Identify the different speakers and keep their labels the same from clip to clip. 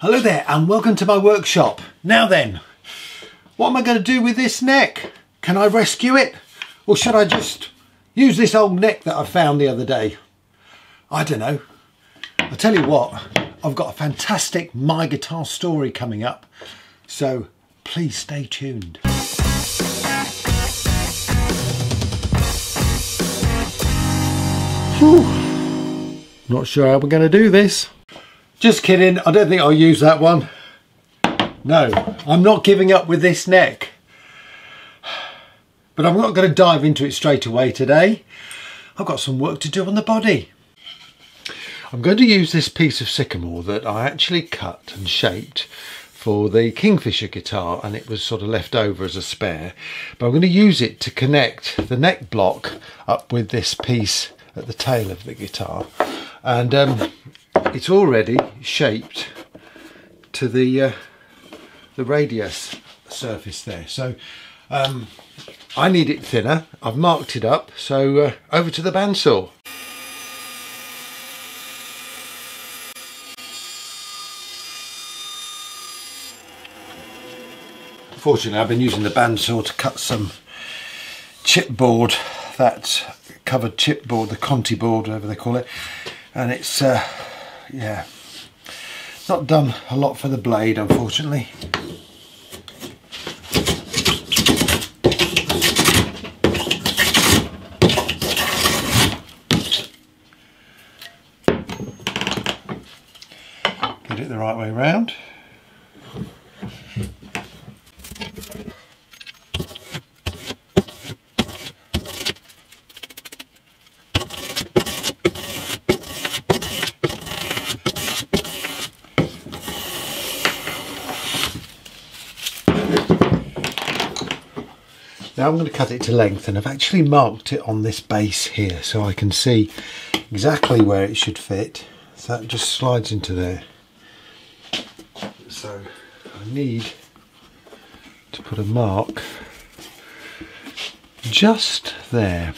Speaker 1: Hello there and welcome to my workshop. Now then, what am I going to do with this neck? Can I rescue it? Or should I just use this old neck that I found the other day? I don't know. I'll tell you what, I've got a fantastic My Guitar story coming up. So please stay tuned. Whew. Not sure how we're going to do this. Just kidding, I don't think I'll use that one. No, I'm not giving up with this neck. But I'm not going to dive into it straight away today. I've got some work to do on the body. I'm going to use this piece of sycamore that I actually cut and shaped for the Kingfisher guitar and it was sort of left over as a spare. But I'm going to use it to connect the neck block up with this piece at the tail of the guitar. And um, it's already shaped to the uh, the radius surface there. So um, I need it thinner. I've marked it up. So uh, over to the bandsaw. Fortunately I've been using the bandsaw to cut some chipboard that covered chipboard the Contiboard whatever they call it. And it's uh, yeah. Not done a lot for the blade unfortunately get it the right way round Now I'm going to cut it to length and I've actually marked it on this base here so I can see exactly where it should fit. So that just slides into there. So I need to put a mark just there.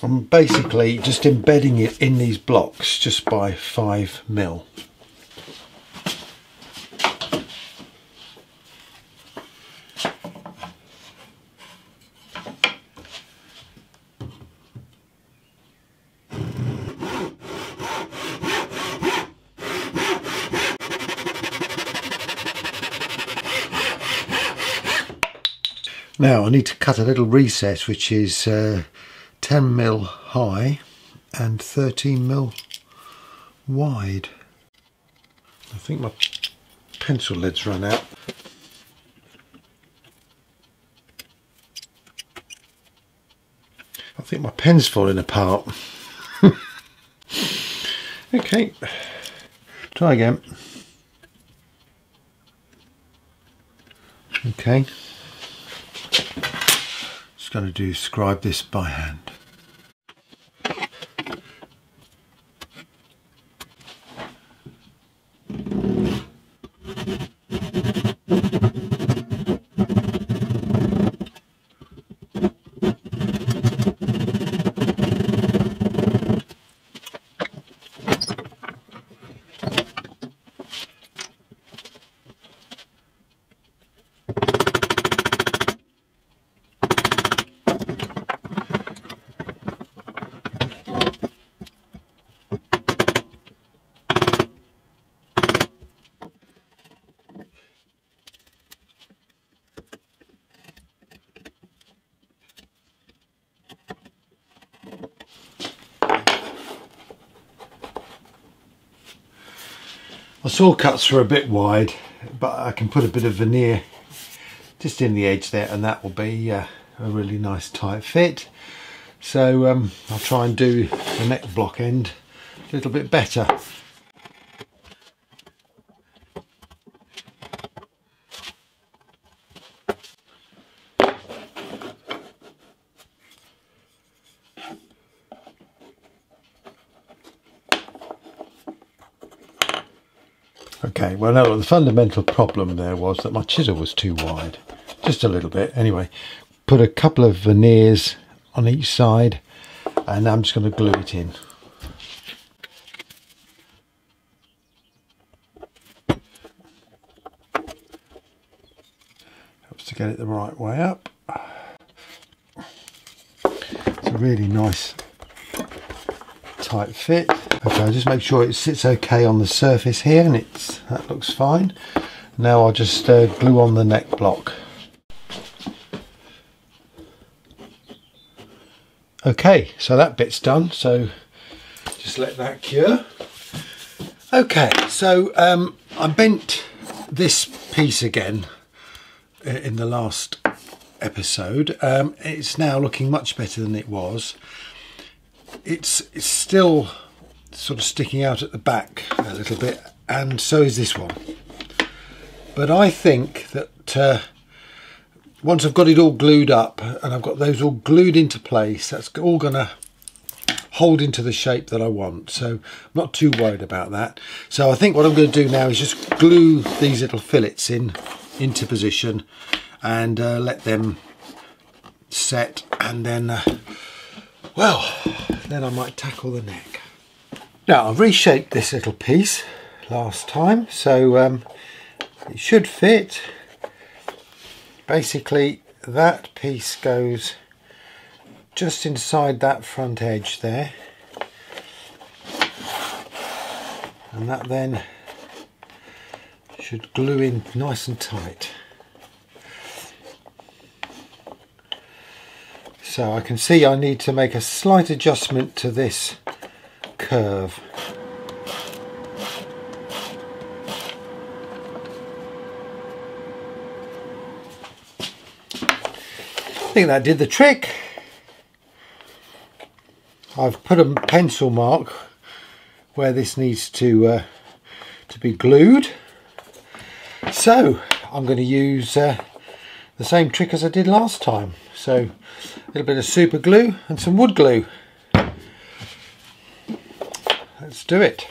Speaker 1: I'm basically just embedding it in these blocks just by 5 mil. Now I need to cut a little recess which is uh, 10 mil high and 13 mil wide. I think my pencil lead's run out. I think my pen's falling apart. okay, try again. Okay going to do scribe this by hand. My saw cuts are a bit wide, but I can put a bit of veneer just in the edge there and that will be uh, a really nice tight fit. So um, I'll try and do the neck block end a little bit better. Well, no, the fundamental problem there was that my chisel was too wide, just a little bit. Anyway, put a couple of veneers on each side and I'm just going to glue it in. Helps to get it the right way up. It's a really nice tight fit. Okay, I'll just make sure it sits okay on the surface here and it's that looks fine. Now I'll just uh, glue on the neck block. Okay, so that bit's done, so just let that cure. Okay, so um, I bent this piece again in the last episode. Um, it's now looking much better than it was. It's, it's still sort of sticking out at the back a little bit, and so is this one. But I think that uh, once I've got it all glued up and I've got those all glued into place, that's all to hold into the shape that I want. So I'm not too worried about that. So I think what I'm going to do now is just glue these little fillets in into position and uh, let them set and then, uh, well, then I might tackle the neck. Now I've reshaped this little piece last time so um, it should fit. Basically that piece goes just inside that front edge there. And that then should glue in nice and tight. So I can see I need to make a slight adjustment to this curve I think that did the trick. I've put a pencil mark where this needs to uh, to be glued. So I'm going to use uh, the same trick as I did last time. So a little bit of super glue and some wood glue. Let's do it.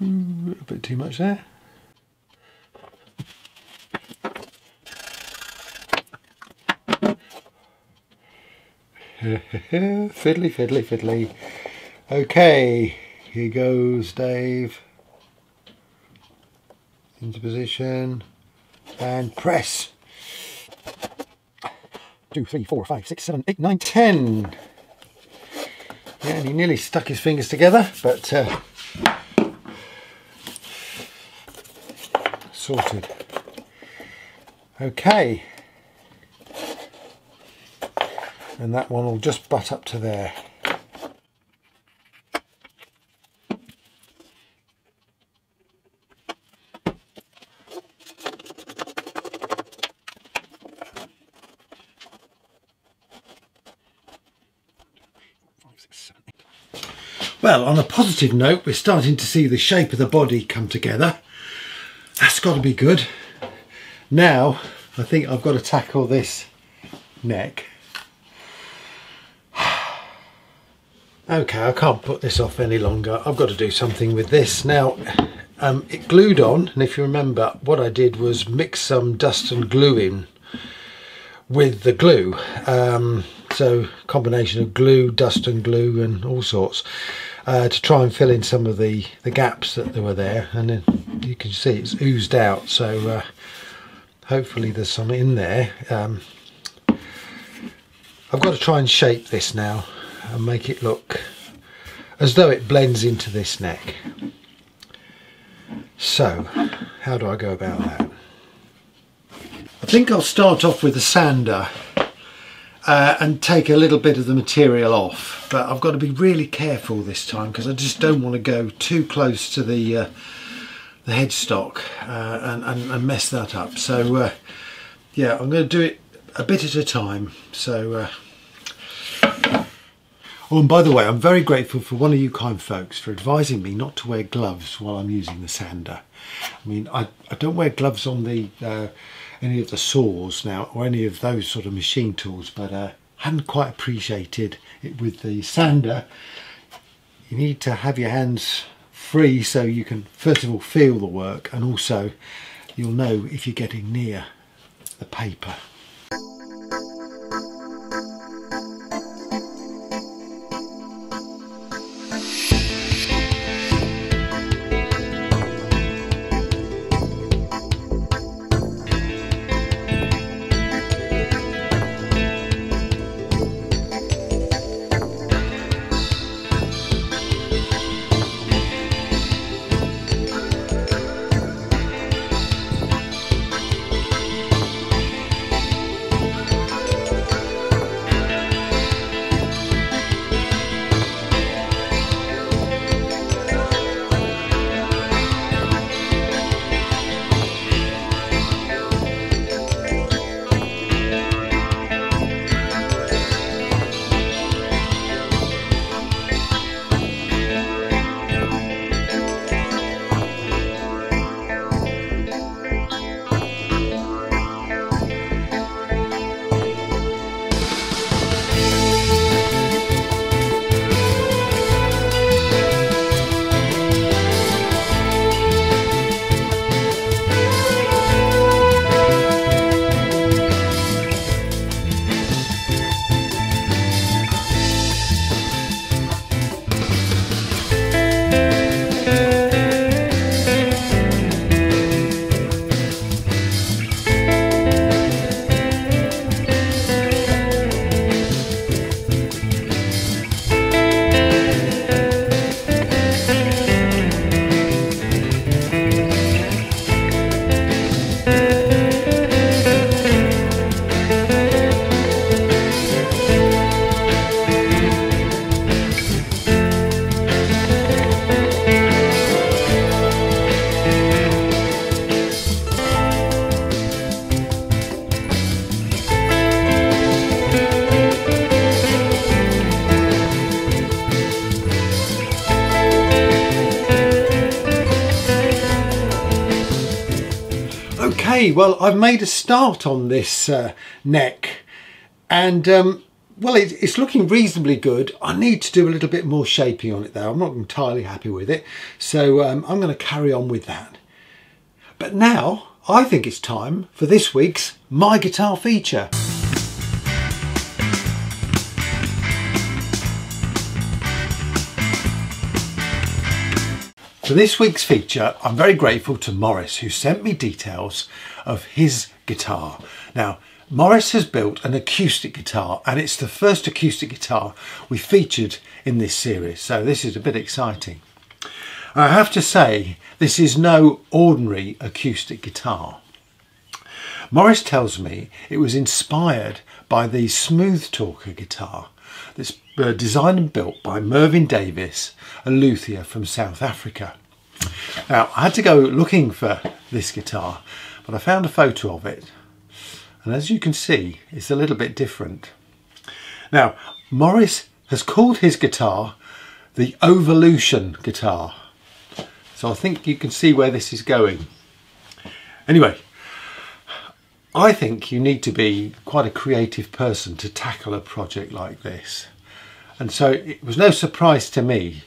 Speaker 1: Mm, a bit too much there. fiddly, fiddly, fiddly. Okay, here goes Dave. Into position and press. Two, three, four, five, six, seven, eight, nine, ten. Yeah, and he nearly stuck his fingers together, but uh, sorted. Okay. And that one will just butt up to there. Well, on a positive note, we're starting to see the shape of the body come together. That's got to be good. Now, I think I've got to tackle this neck. okay, I can't put this off any longer. I've got to do something with this. Now, um, it glued on, and if you remember, what I did was mix some dust and glue in with the glue. Um, so, combination of glue, dust and glue, and all sorts uh, to try and fill in some of the, the gaps that there were there. And then you can see it's oozed out, so uh, hopefully there's some in there. Um, I've got to try and shape this now and make it look as though it blends into this neck. So, how do I go about that? I think I'll start off with a sander uh, and take a little bit of the material off. But I've got to be really careful this time because I just don't want to go too close to the uh, the headstock uh, and, and, and, mess that up. So uh, yeah I'm going to do it a bit at a time. So uh, Oh, and by the way, I'm very grateful for one of you kind folks for advising me not to wear gloves while I'm using the sander. I mean, I, I don't wear gloves on the uh, any of the saws now or any of those sort of machine tools but uh, hadn't quite appreciated it with the sander. You need to have your hands free so you can first of all feel the work and also you'll know if you're getting near the paper Well, I've made a start on this uh, neck and um, well, it, it's looking reasonably good. I need to do a little bit more shaping on it though. I'm not entirely happy with it. So um, I'm going to carry on with that. But now I think it's time for this week's My Guitar feature. For this week's feature, I'm very grateful to Maurice who sent me details of his guitar. Now, Maurice has built an acoustic guitar and it's the first acoustic guitar we featured in this series, so this is a bit exciting. I have to say, this is no ordinary acoustic guitar. Maurice tells me it was inspired by the Smooth Talker guitar that's uh, designed and built by Mervyn Davis, a luthier from South Africa. Now, I had to go looking for this guitar, but I found a photo of it. And as you can see, it's a little bit different. Now, Maurice has called his guitar the Ovalution guitar. So I think you can see where this is going. Anyway, I think you need to be quite a creative person to tackle a project like this. And so it was no surprise to me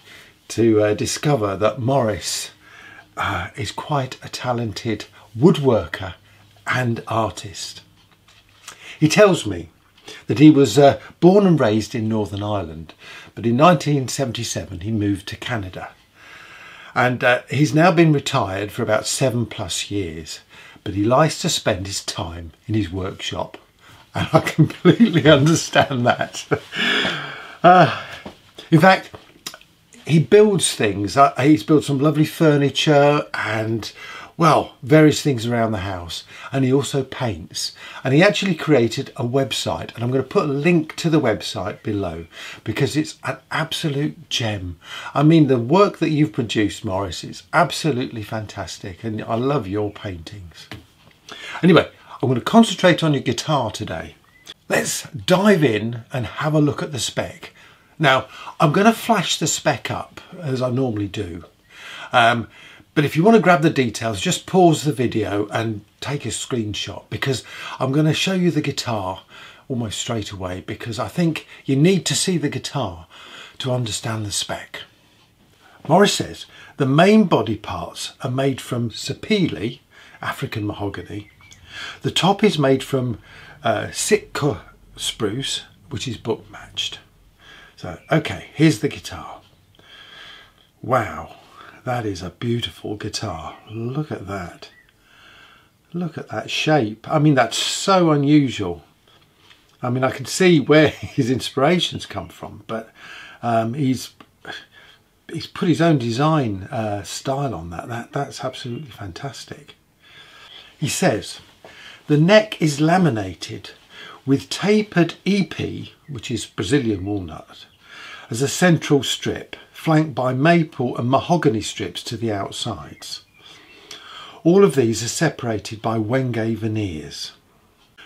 Speaker 1: to uh, discover that Maurice uh, is quite a talented woodworker and artist. He tells me that he was uh, born and raised in Northern Ireland, but in 1977 he moved to Canada. And uh, he's now been retired for about seven plus years but he likes to spend his time in his workshop. And I completely understand that. uh, in fact, he builds things. Uh, he's built some lovely furniture and well, various things around the house. And he also paints. And he actually created a website. And I'm going to put a link to the website below because it's an absolute gem. I mean, the work that you've produced, Maurice, is absolutely fantastic. And I love your paintings. Anyway, I'm going to concentrate on your guitar today. Let's dive in and have a look at the spec. Now, I'm going to flash the spec up as I normally do. Um, but if you want to grab the details, just pause the video and take a screenshot because I'm going to show you the guitar almost straight away because I think you need to see the guitar to understand the spec. Maurice says the main body parts are made from sapele, African mahogany. The top is made from uh, Sitka spruce, which is book matched. So, okay, here's the guitar. Wow. That is a beautiful guitar. Look at that. Look at that shape. I mean, that's so unusual. I mean, I can see where his inspirations come from, but um, he's he's put his own design uh, style on that. That that's absolutely fantastic. He says the neck is laminated with tapered Ipe, which is Brazilian walnut, as a central strip flanked by maple and mahogany strips to the outsides. All of these are separated by Wenge veneers.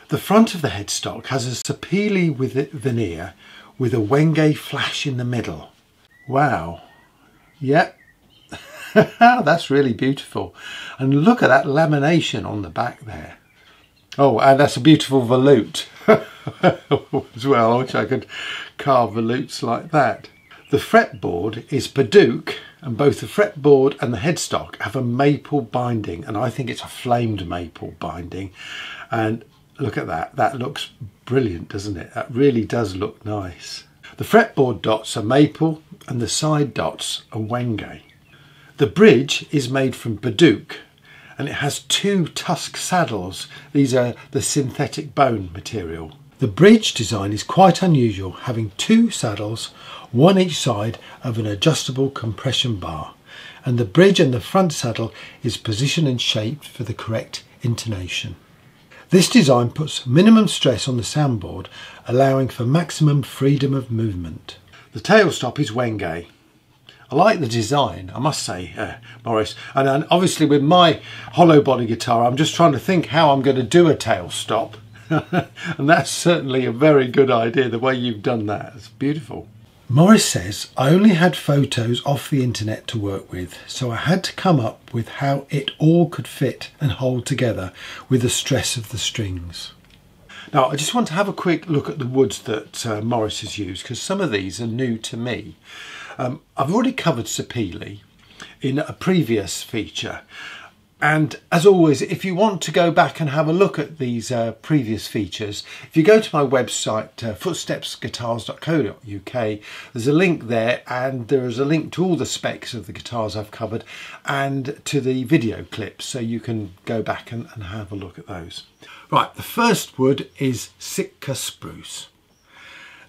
Speaker 1: The front of the headstock has a sapele with veneer with a Wenge flash in the middle. Wow. Yep. that's really beautiful. And look at that lamination on the back there. Oh, and that's a beautiful volute as well. I wish I could carve volutes like that. The fretboard is Padauk and both the fretboard and the headstock have a maple binding and I think it's a flamed maple binding. And look at that. That looks brilliant doesn't it? That really does look nice. The fretboard dots are maple and the side dots are wenge. The bridge is made from Padauk and it has two tusk saddles. These are the synthetic bone material the bridge design is quite unusual having two saddles one each side of an adjustable compression bar, and the bridge and the front saddle is positioned and shaped for the correct intonation. This design puts minimum stress on the soundboard, allowing for maximum freedom of movement. The tail stop is Wenge. I like the design, I must say, uh, Maurice. And, and obviously with my hollow body guitar, I'm just trying to think how I'm going to do a tail stop. and that's certainly a very good idea, the way you've done that. It's beautiful. Maurice says, I only had photos off the internet to work with, so I had to come up with how it all could fit and hold together with the stress of the strings. Now, I just want to have a quick look at the woods that uh, Maurice has used because some of these are new to me. Um, I've already covered sapele in a previous feature and as always, if you want to go back and have a look at these uh, previous features, if you go to my website, uh, footstepsguitars.co.uk, there's a link there and there is a link to all the specs of the guitars I've covered and to the video clips, so you can go back and, and have a look at those. Right, the first wood is Sitka spruce.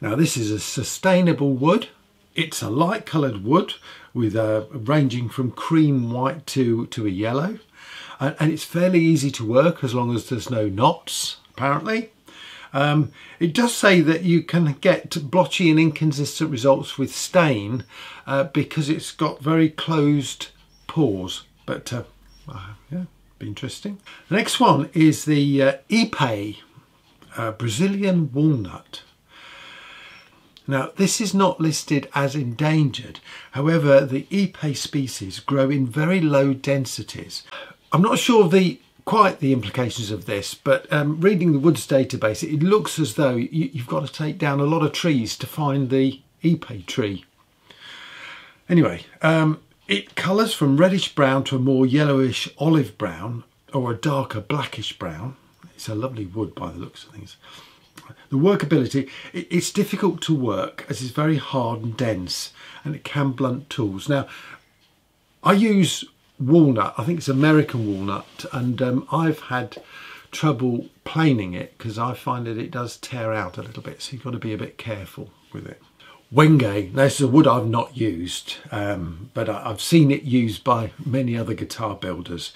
Speaker 1: Now this is a sustainable wood. It's a light coloured wood with a, uh, ranging from cream white to, to a yellow and, and it's fairly easy to work as long as there's no knots apparently. Um, it does say that you can get blotchy and inconsistent results with stain uh, because it's got very closed pores, but uh, uh, yeah, be interesting. The next one is the uh, Ipe uh, Brazilian walnut. Now, this is not listed as endangered. However, the Ipe species grow in very low densities. I'm not sure of the quite the implications of this, but um, reading the Woods database, it looks as though you, have got to take down a lot of trees to find the Ipe tree. Anyway, um, it colours from reddish brown to a more yellowish olive brown or a darker blackish brown. It's a lovely wood by the looks of things. The workability, it's difficult to work as it's very hard and dense and it can blunt tools. Now, I use walnut. I think it's American walnut, and um, I've had trouble planing it because I find that it does tear out a little bit, so you've got to be a bit careful with it. Wenge, now this is a wood I've not used, um, but I, have seen it used by many other guitar builders.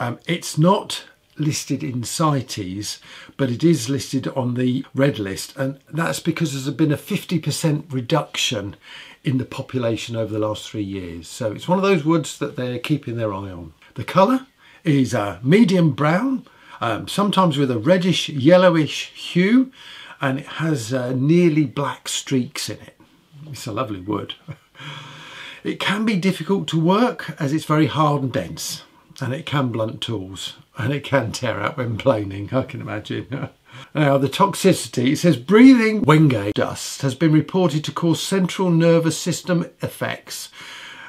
Speaker 1: Um, it's not listed in CITES, but it is listed on the red list, and that's because there's been a 50% reduction in the population over the last three years. So it's one of those woods that they're keeping their eye on. The colour is a medium brown, um, sometimes with a reddish yellowish hue, and it has uh, nearly black streaks in it. It's a lovely wood. it can be difficult to work as it's very hard and dense, and it can blunt tools, and it can tear out when planing, I can imagine. Now, the toxicity, it says breathing wenge dust has been reported to cause central nervous system effects,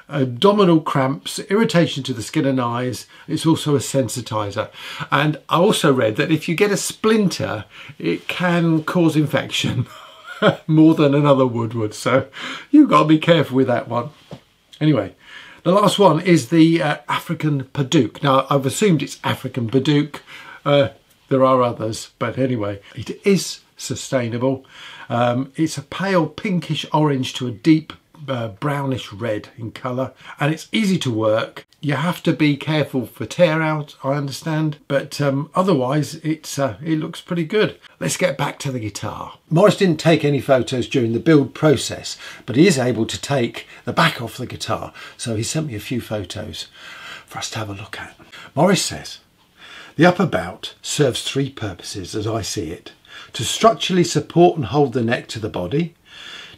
Speaker 1: abdominal cramps, irritation to the skin and eyes. It's also a sensitizer. And I also read that if you get a splinter, it can cause infection more than another wood would. So you've got to be careful with that one. Anyway, the last one is the uh, African Padauk. Now, I've assumed it's African Padauk. Uh, there are others, but anyway, it is sustainable. Um, it's a pale pinkish orange to a deep uh, brownish red in colour and it's easy to work. You have to be careful for tear out, I understand, but um, otherwise it's uh, it looks pretty good. Let's get back to the guitar. Maurice didn't take any photos during the build process, but he is able to take the back off the guitar, so he sent me a few photos for us to have a look at. Maurice says, the upper bout serves three purposes as I see it. To structurally support and hold the neck to the body,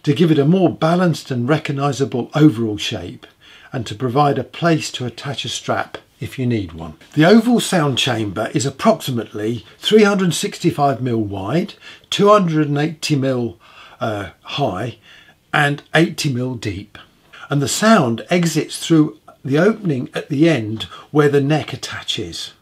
Speaker 1: to give it a more balanced and recognisable overall shape, and to provide a place to attach a strap if you need one. The oval sound chamber is approximately 365mm wide, 280mm uh, high and 80mm deep. And the sound exits through the opening at the end where the neck attaches.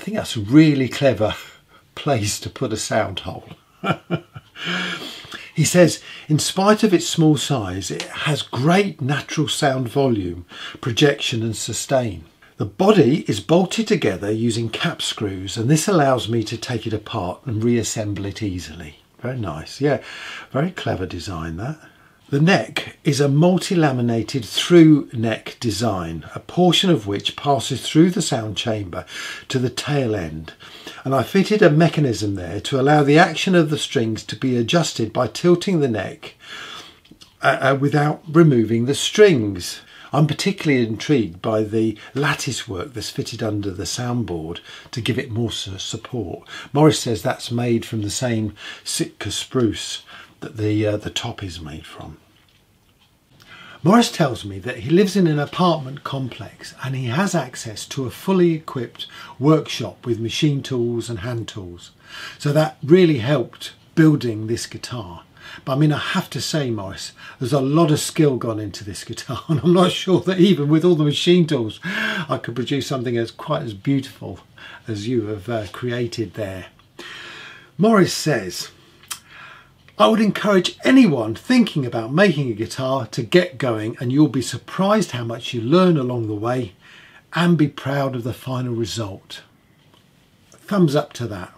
Speaker 1: I think that's a really clever place to put a sound hole. he says, in spite of its small size, it has great natural sound volume, projection and sustain. The body is bolted together using cap screws and this allows me to take it apart and reassemble it easily. Very nice, yeah, very clever design that. The neck is a multi-laminated through neck design, a portion of which passes through the sound chamber to the tail end. And I fitted a mechanism there to allow the action of the strings to be adjusted by tilting the neck uh, uh, without removing the strings. I'm particularly intrigued by the lattice work that's fitted under the soundboard to give it more support. Maurice says that's made from the same Sitka spruce that the, uh, the top is made from. Maurice tells me that he lives in an apartment complex and he has access to a fully equipped workshop with machine tools and hand tools. So that really helped building this guitar. But I mean, I have to say, Maurice, there's a lot of skill gone into this guitar, and I'm not sure that even with all the machine tools, I could produce something as quite as beautiful as you have uh, created there. Maurice says, I would encourage anyone thinking about making a guitar to get going and you'll be surprised how much you learn along the way and be proud of the final result. Thumbs up to that.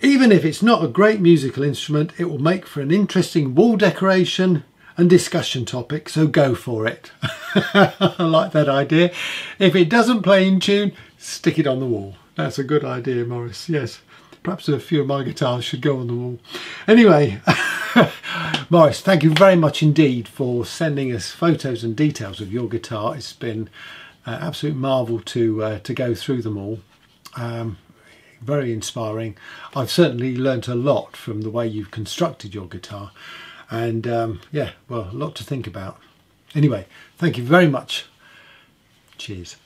Speaker 1: Even if it's not a great musical instrument, it will make for an interesting wall decoration and discussion topic, so go for it. I like that idea. If it doesn't play in tune, stick it on the wall. That's a good idea, Maurice. Yes. Perhaps a few of my guitars should go on the wall. Anyway, Maurice, thank you very much indeed for sending us photos and details of your guitar. It's been uh, absolute marvel to uh, to go through them all. Um, very inspiring. I've certainly learnt a lot from the way you've constructed your guitar, and um, yeah, well, a lot to think about. Anyway, thank you very much. Cheers.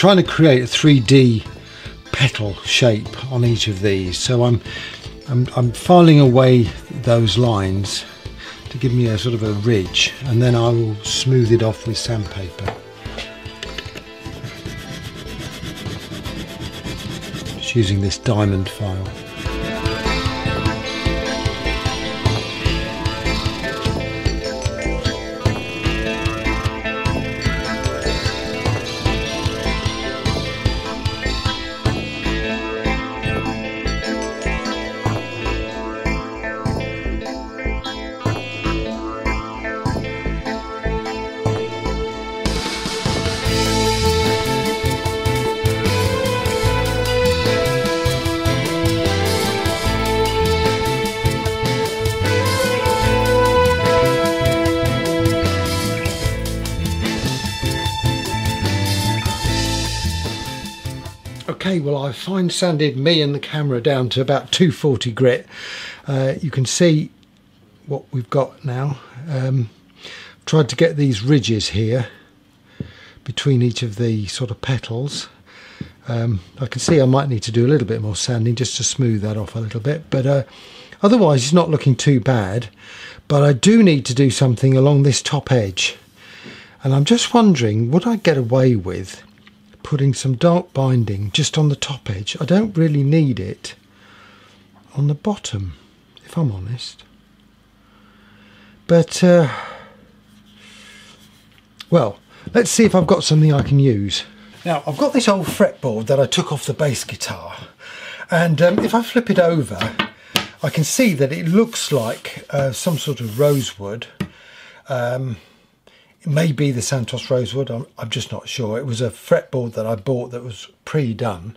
Speaker 1: Trying to create a 3D petal shape on each of these. So I'm, I'm, I'm filing away those lines to give me a sort of a ridge and then I will smooth it off with sandpaper. Just using this diamond file. Sanded me and the camera down to about 240 grit. Uh, you can see what we've got now. Um, tried to get these ridges here between each of the sort of petals. Um, I can see I might need to do a little bit more sanding just to smooth that off a little bit, but uh, otherwise it's not looking too bad. But I do need to do something along this top edge. And I'm just wondering, would I get away with putting some dark binding just on the top edge. I don't really need it on the bottom, if I'm honest. But, uh, well, let's see if I've got something I can use. Now, I've got this old fretboard that I took off the bass guitar. And um, if I flip it over, I can see that it looks like uh, some sort of rosewood. Um, it may be the Santos Rosewood, I'm, I'm, just not sure. It was a fretboard that I bought that was pre-done.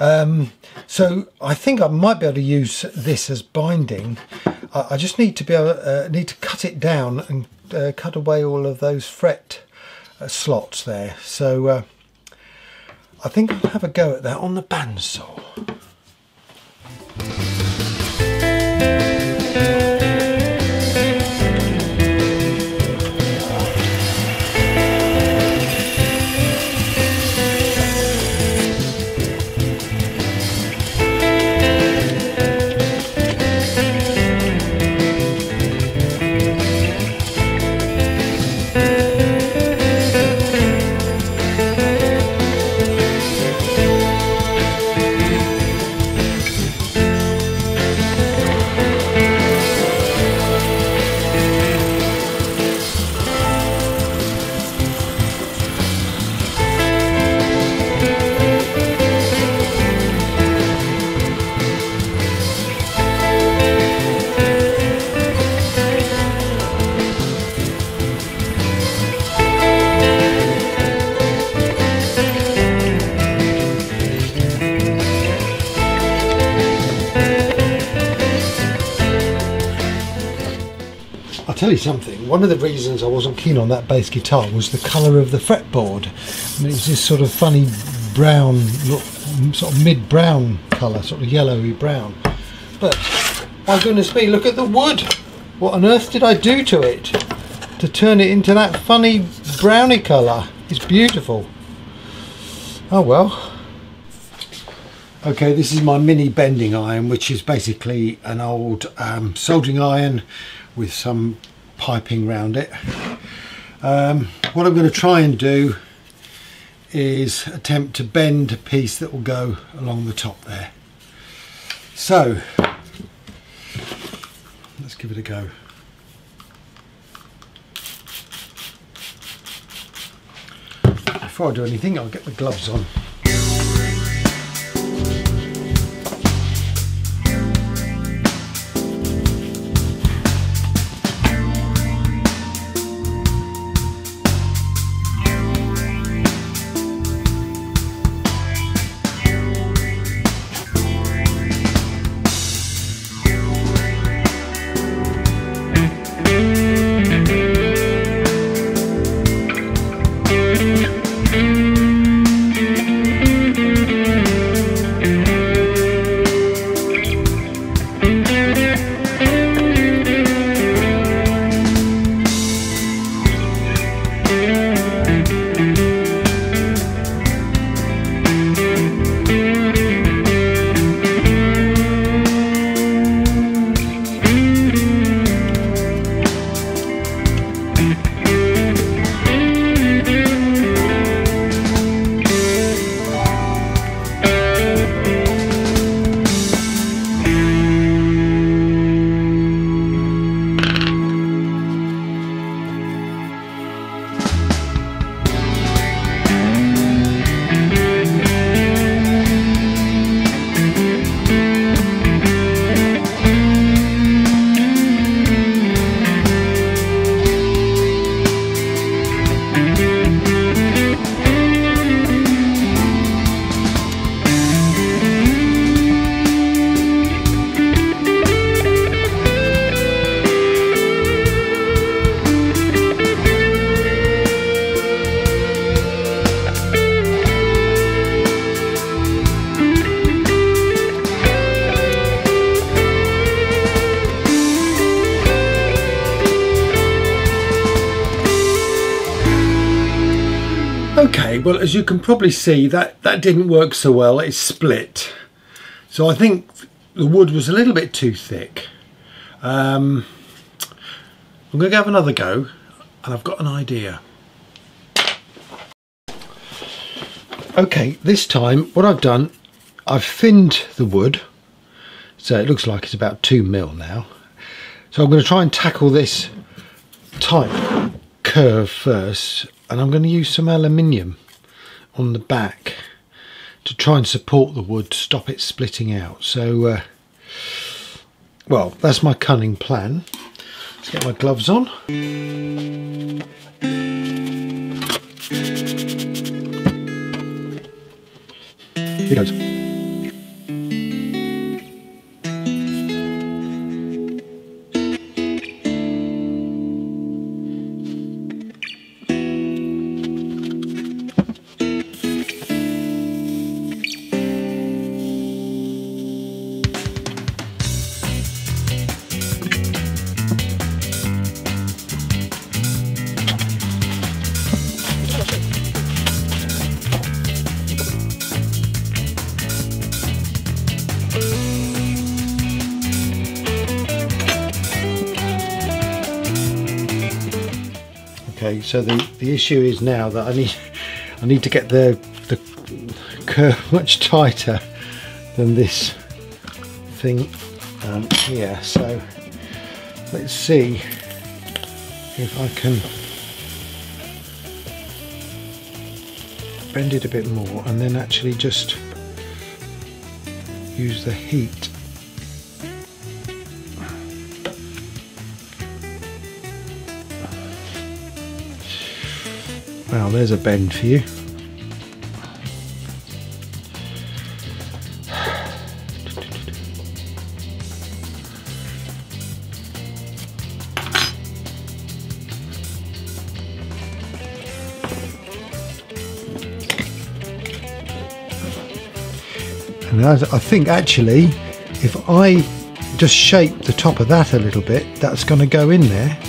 Speaker 1: Um, so I think I might be able to use this as binding. I, I just need to be able, uh, need to cut it down and uh, cut away all of those fret uh, slots there. So uh, I think I'll have a go at that on the bandsaw. Tell you something, one of the reasons I wasn't keen on that bass guitar was the colour of the fretboard. I mean, it was this sort of funny brown, sort of mid-brown colour, sort of yellowy brown. But, my goodness me, look at the wood! What on earth did I do to it to turn it into that funny browny colour? It's beautiful. Oh well. Okay, this is my mini bending iron, which is basically an old um, soldering iron with some piping around it. Um, what I'm going to try and do is attempt to bend a piece that will go along the top there. So, let's give it a go. Before I do anything, I'll get the gloves on. As you can probably see that that didn't work so well, it's split. So I think the wood was a little bit too thick. Um, I'm going to have another go and I've got an idea. Okay, this time what I've done, I've thinned the wood so it looks like it's about two mil now. So I'm going to try and tackle this tight curve first and I'm going to use some aluminium on the back to try and support the wood to stop it splitting out. So uh, well that's my cunning plan. Let's get my gloves on. Here goes okay so the the issue is now that I need I need to get the the curve much tighter than this thing um, here. So let's see if I can bend it a bit more and then actually just use the heat Well, there's a bend for you. And I think actually, if I just shape the top of that a little bit, that's going to go in there.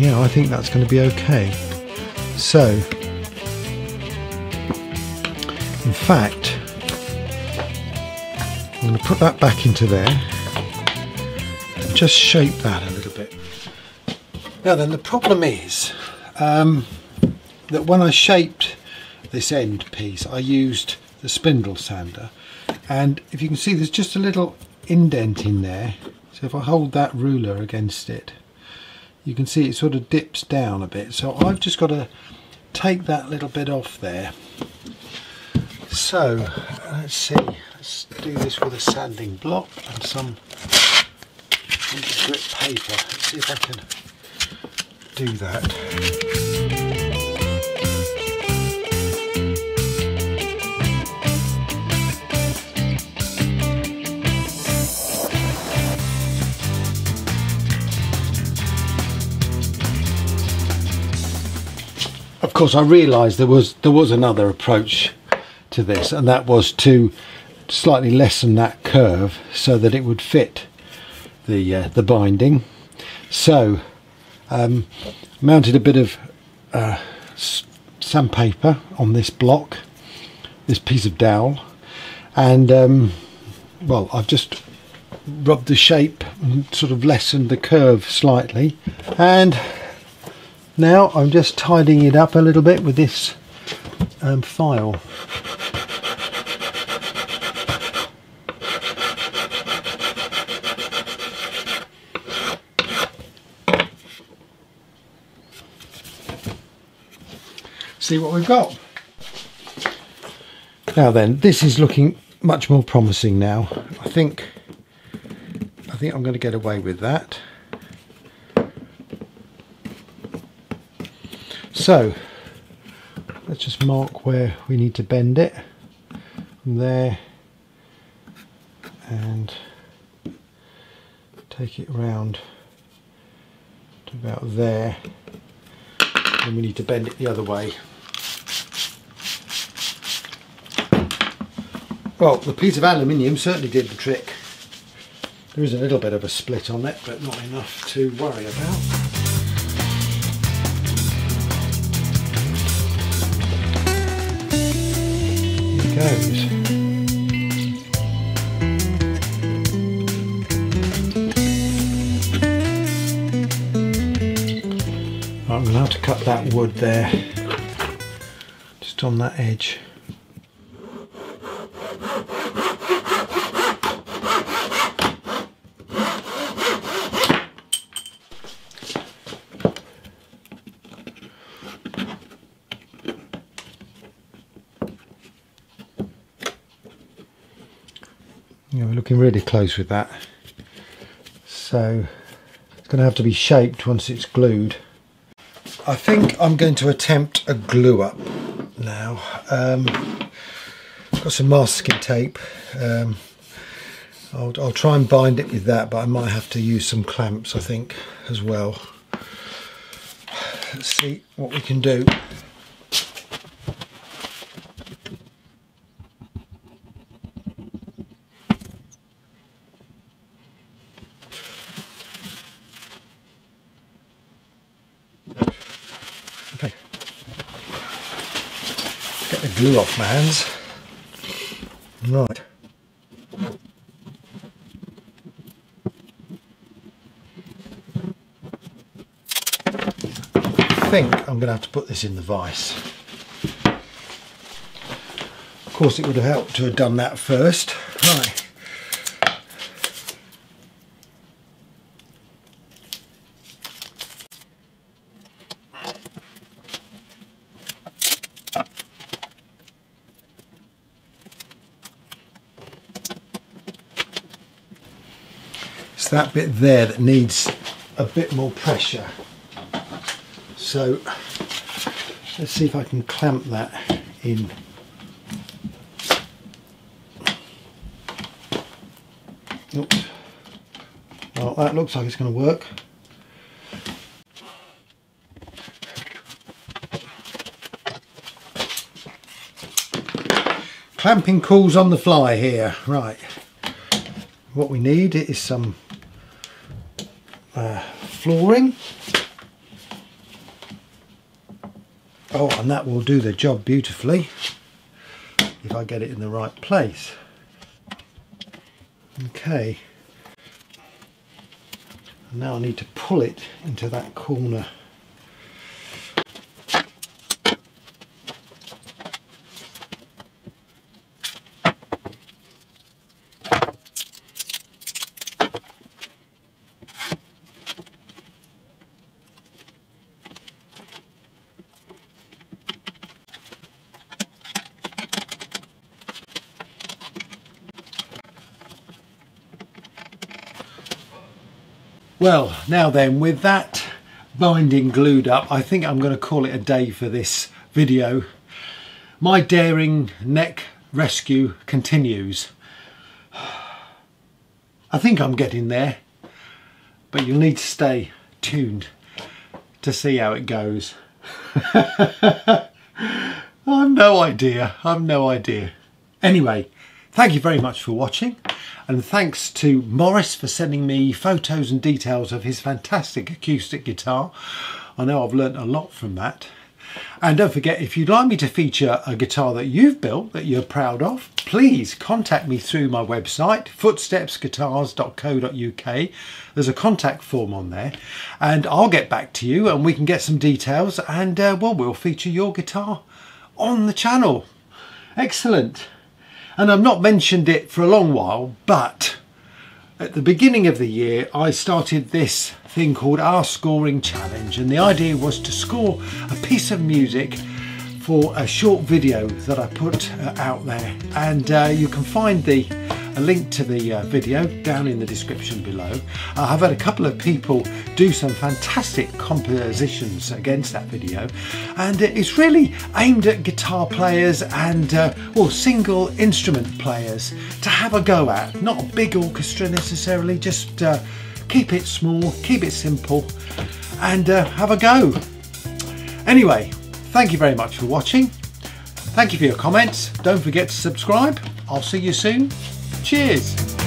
Speaker 1: Yeah, I think that's going to be okay. So, in fact, I'm going to put that back into there and just shape that a little bit. Now then, the problem is um, that when I shaped this end piece, I used the spindle sander and if you can see there's just a little indent in there so if I hold that ruler against it you can see it sort of dips down a bit. So I've just got to take that little bit off there. So let's see. Let's do this with a sanding block and some grip paper. Let's see if I can do that of course I realised there was there was another approach to this and that was to slightly lessen that curve so that it would fit the uh, the binding. So um, mounted a bit of uh, sandpaper on this block this piece of dowel and um, well I've just rubbed the shape and sort of lessened the curve slightly and now I'm just tidying it up a little bit with this um, file. See what we've got. Now then, this is looking much more promising now. I think I think I'm going to get away with that. So let's just mark where we need to bend it from there and take it around to about there and we need to bend it the other way. Well, the piece of aluminium certainly did the trick. There is a little bit of a split on it, but not enough to worry about. Goes. I'm going to have to cut that wood there, just on that edge. Yeah, we're looking really close with that. So it's going to have to be shaped once it's glued. I think I'm going to attempt a glue up now. Um, got some masking tape. Um, I'll, I'll try and bind it with that, but I might have to use some clamps, I think, as well. Let's see what we can do. Glue off my hands. Right. I think I'm going to have to put this in the vise. Of course it would have helped to have done that first. Right. That bit there that needs a bit more pressure. So let's see if I can clamp that in. Oops. Well, that looks like it's going to work. clamping cauls on the fly here. Right, what we need is some flooring. Oh, and that will do the job beautifully if I get it in the right place. Okay. now I need to pull it into that corner. Well, now then, with that binding glued up, I think I'm going to call it a day for this video. My daring neck rescue continues. I think I'm getting there, but you'll need to stay tuned to see how it goes. I've no idea, I've no idea. Anyway, thank you very much for watching. And thanks to Maurice for sending me photos and details of his fantastic acoustic guitar. I know I've learnt a lot from that. And don't forget, if you'd like me to feature a guitar that you've built that you're proud of, please contact me through my website, footstepsguitars.co.uk. There's a contact form on there, and I'll get back to you and we can get some details and, uh, well, we'll feature your guitar on the channel. Excellent and I've not mentioned it for a long while, but at the beginning of the year, I started this thing called Our Scoring Challenge, and the idea was to score a piece of music for a short video that I put uh, out there. And uh, you can find the a link to the uh, video down in the description below. Uh, I've had a couple of people do some fantastic compositions against that video and it's really aimed at guitar players and uh, or single instrument players to have a go at. Not a big orchestra necessarily, just uh, keep it small, keep it simple and uh, have a go. Anyway, thank you very much for watching. Thank you for your comments. Don't forget to subscribe. I'll see you soon. Cheers.